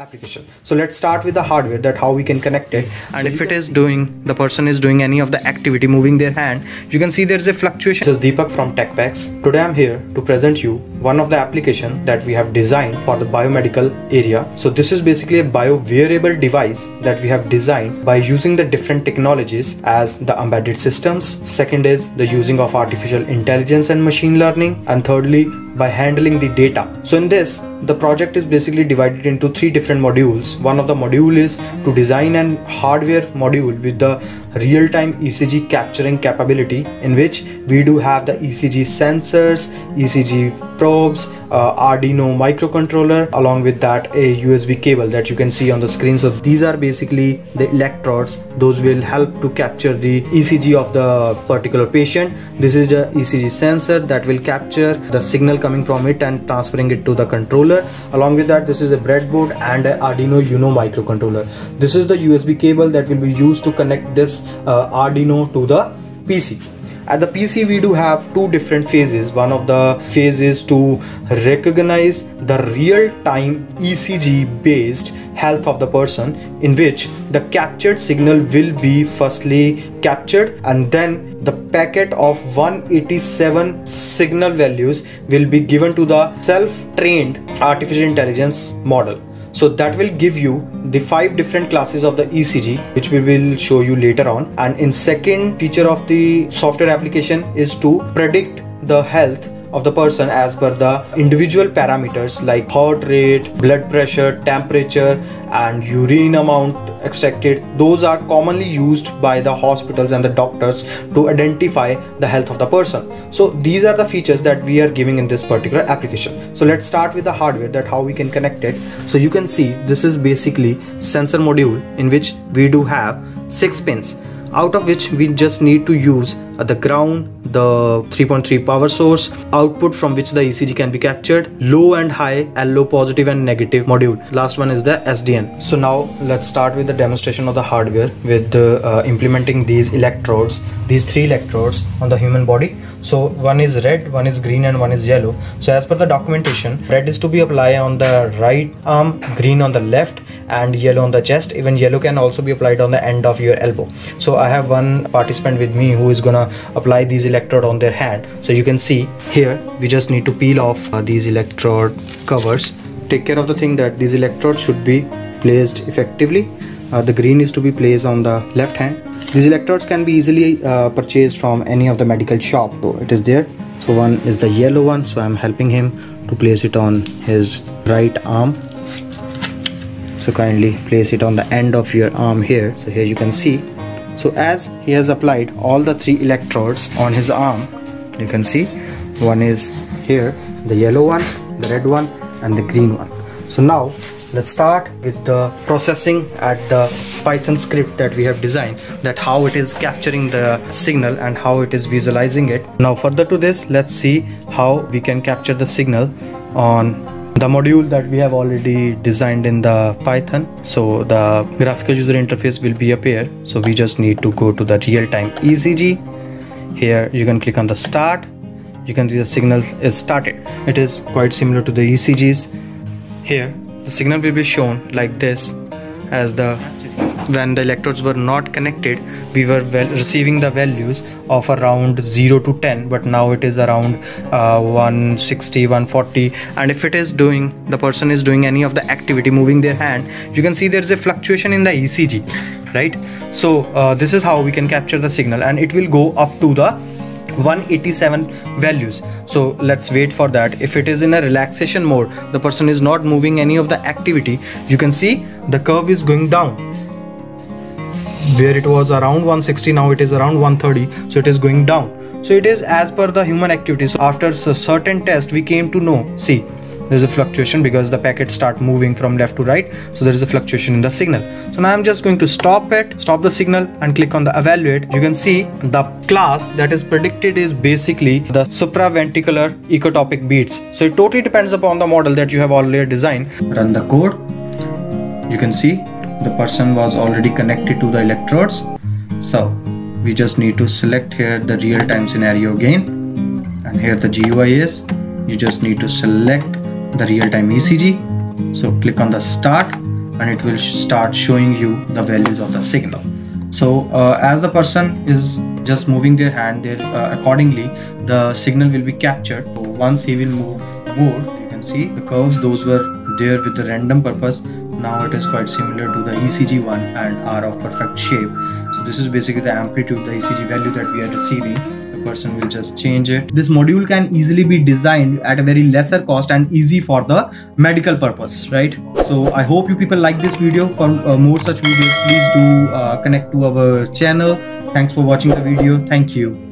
application. So let's start with the hardware that how we can connect it. And if it is doing the person is doing any of the activity moving their hand you can see there's a fluctuation. This is deepak from Techpacs. Today i'm here to present you one of the application that we have designed for the biomedical area. So this is basically a bio wearable device that we have designed by using the different technologies as the embedded systems. Second is the using of artificial intelligence and machine learning. And thirdly by handling the data. So in this, the project is basically divided into three different modules. One of the module is to design an hardware module with the real-time ECG capturing capability in which we do have the ECG sensors, ECG probes, uh, Arduino microcontroller along with that a USB cable that you can see on the screen. So these are basically the electrodes. Those will help to capture the ECG of the particular patient. This is the ECG sensor that will capture the signal coming from it and transferring it to the controller. Along with that this is a breadboard and a Arduino Uno microcontroller. This is the USB cable that will be used to connect this uh, Arduino to the PC at the PC we do have two different phases. One of the phases to recognize the real-time ECG based health of the person in which the captured signal will be firstly captured and then the packet of 187 signal values will be given to the self-trained artificial intelligence model so that will give you the five different classes of the ECG which we will show you later on. And in second feature of the software application is to predict the health of the person as per the individual parameters like heart rate, blood pressure, temperature and urine amount extracted. Those are commonly used by the hospitals and the doctors to identify the health of the person. So these are the features that we are giving in this particular application. So let's start with the hardware that how we can connect it. So you can see this is basically sensor module in which we do have six pins out of which we just need to use the ground the 3.3 power source output from which the ECG can be captured low and high LO positive and negative module. Last one is the SDN so now let's start with the demonstration of the hardware with uh, implementing these electrodes these three electrodes on the human body so one is red one is green and one is yellow. So as per the documentation red is to be applied on the right arm green on the left and yellow on the chest. Even yellow can also be applied on the end of your elbow. So i have one participant with me who is gonna apply these electrode on their hand. So you can see here we just need to peel off uh, these electrode covers. Take care of the thing that these electrodes should be placed effectively uh, the green is to be placed on the left hand. These electrodes can be easily uh, purchased from any of the medical shop so it is there. So one is the yellow one so i'm helping him to place it on his right arm. So kindly place it on the end of your arm here. So here you can see. So as he has applied all the three electrodes on his arm you can see one is here the yellow one the red one and the green one. So now let's start with the processing at the python script that we have designed that how it is capturing the signal and how it is visualizing it. Now further to this let's see how we can capture the signal on the module that we have already designed in the python. So the graphical user interface will be appear so we just need to go to the real-time ecg here you can click on the start. You can see the signal is started. It is quite similar to the ecgs here the signal will be shown like this. As the when the electrodes were not connected we were well receiving the values of around 0 to 10 but now it is around uh, 160 140 and if it is doing the person is doing any of the activity moving their hand you can see there's a fluctuation in the ECG right? So uh, this is how we can capture the signal and it will go up to the 187 values. So let's wait for that. If it is in a relaxation mode the person is not moving any of the activity you can see the curve is going down. Where it was around 160 now it is around 130 so it is going down. So it is as per the human activity. So after a certain test we came to know see there's a fluctuation because the packets start moving from left to right. So there is a fluctuation in the signal. So now i'm just going to stop it stop the signal and click on the evaluate. You can see the class that is predicted is basically the supraventricular ectopic beats so it totally depends upon the model that you have already designed. Run the code. You can see the person was already connected to the electrodes. So we just need to select here the real-time scenario again. And here the GUI is. You just need to select the real-time ECG so click on the start and it will start showing you the values of the signal. So uh, as the person is just moving their hand there uh, accordingly the signal will be captured. So once he will move more you can see the curves those were there with the random purpose. Now it is quite similar to the ECG one and are of perfect shape. So this is basically the amplitude the ECG value that we are receiving person will just change it. This module can easily be designed at a very lesser cost and easy for the medical purpose right? So i hope you people like this video. For uh, more such videos please do uh, connect to our channel. Thanks for watching the video. Thank you